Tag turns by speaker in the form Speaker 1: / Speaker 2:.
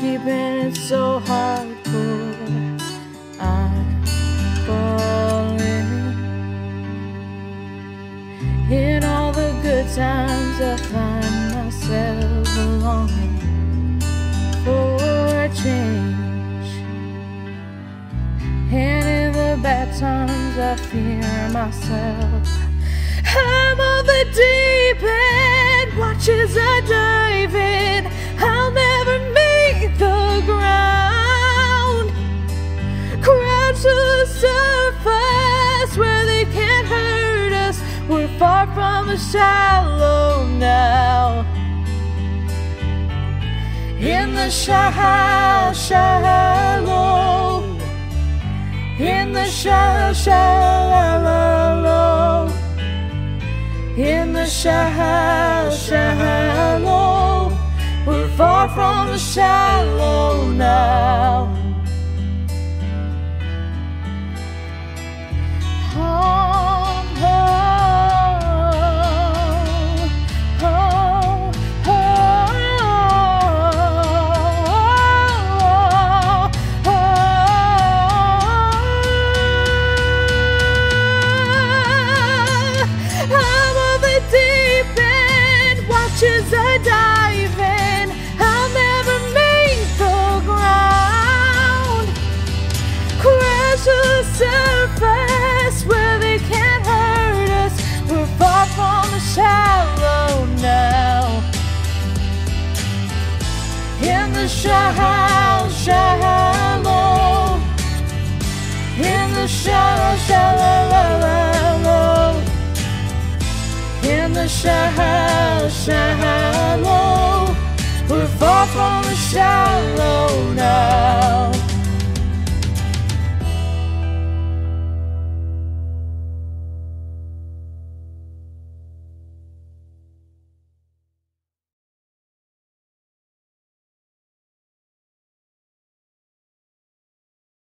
Speaker 1: keeping it so hardcore? I'm falling. In all the good times, I find myself longing for a change. And in the bad times, I fear myself. I'm on the deep end, watch as I dive in. The shallow now. In the shallow, shallow. In the shallow, shallow. In the shallow, shallow. We're far from the shallow now. In the shallow, shallow. In the shallow, shallow. In the shallow, shallow. We're far from the shallow now.